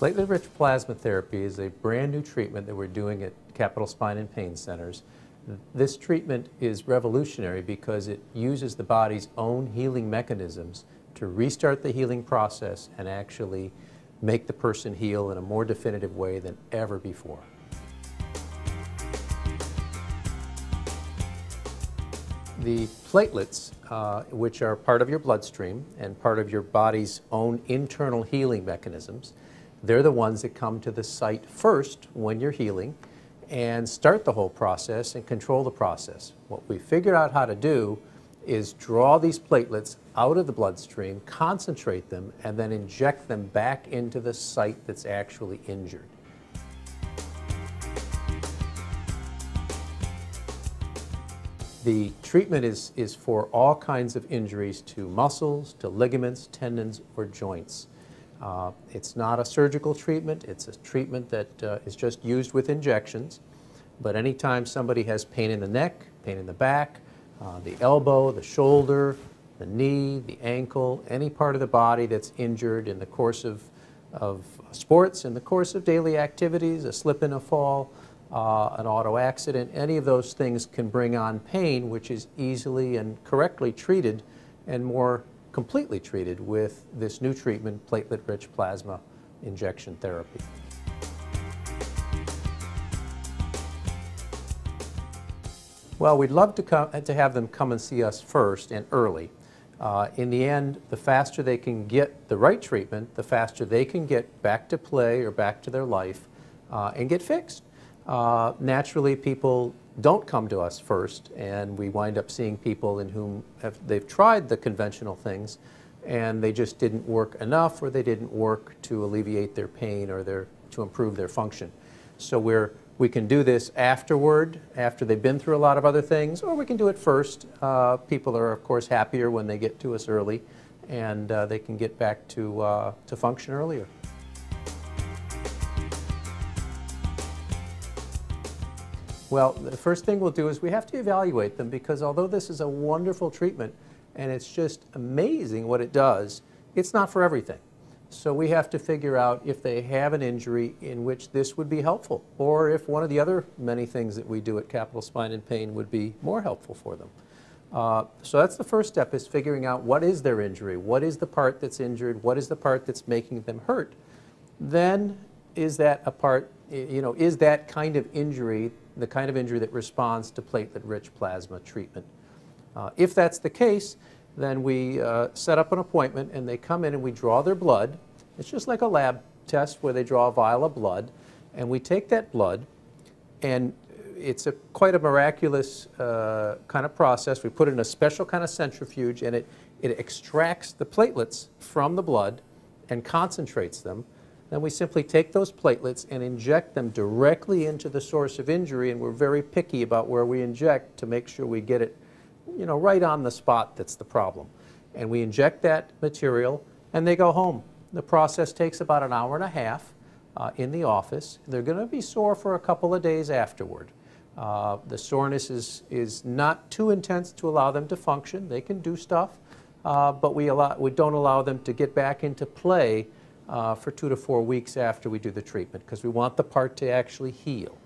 Platelet-rich plasma therapy is a brand new treatment that we're doing at Capital Spine and Pain Centers. This treatment is revolutionary because it uses the body's own healing mechanisms to restart the healing process and actually make the person heal in a more definitive way than ever before. The platelets, uh, which are part of your bloodstream and part of your body's own internal healing mechanisms, they're the ones that come to the site first when you're healing and start the whole process and control the process. What we figured out how to do is draw these platelets out of the bloodstream, concentrate them, and then inject them back into the site that's actually injured. The treatment is, is for all kinds of injuries to muscles, to ligaments, tendons, or joints. Uh, it's not a surgical treatment. It's a treatment that uh, is just used with injections. But anytime somebody has pain in the neck, pain in the back, uh, the elbow, the shoulder, the knee, the ankle, any part of the body that's injured in the course of, of sports, in the course of daily activities, a slip and a fall, uh, an auto accident, any of those things can bring on pain, which is easily and correctly treated and more completely treated with this new treatment, platelet-rich plasma injection therapy. Well, we'd love to, come, to have them come and see us first and early. Uh, in the end, the faster they can get the right treatment, the faster they can get back to play or back to their life uh, and get fixed. Uh, naturally, people don't come to us first, and we wind up seeing people in whom have, they've tried the conventional things, and they just didn't work enough, or they didn't work to alleviate their pain or their, to improve their function. So we're, we can do this afterward, after they've been through a lot of other things, or we can do it first. Uh, people are, of course, happier when they get to us early, and uh, they can get back to, uh, to function earlier. Well, the first thing we'll do is we have to evaluate them because although this is a wonderful treatment and it's just amazing what it does, it's not for everything. So we have to figure out if they have an injury in which this would be helpful or if one of the other many things that we do at Capital Spine and Pain would be more helpful for them. Uh, so that's the first step is figuring out what is their injury, what is the part that's injured, what is the part that's making them hurt. Then is that a part, you know, is that kind of injury the kind of injury that responds to platelet-rich plasma treatment. Uh, if that's the case, then we uh, set up an appointment and they come in and we draw their blood. It's just like a lab test where they draw a vial of blood and we take that blood and it's a, quite a miraculous uh, kind of process. We put it in a special kind of centrifuge and it, it extracts the platelets from the blood and concentrates them then we simply take those platelets and inject them directly into the source of injury, and we're very picky about where we inject to make sure we get it you know, right on the spot that's the problem. And we inject that material, and they go home. The process takes about an hour and a half uh, in the office. They're going to be sore for a couple of days afterward. Uh, the soreness is, is not too intense to allow them to function. They can do stuff, uh, but we, allow, we don't allow them to get back into play uh, for two to four weeks after we do the treatment because we want the part to actually heal.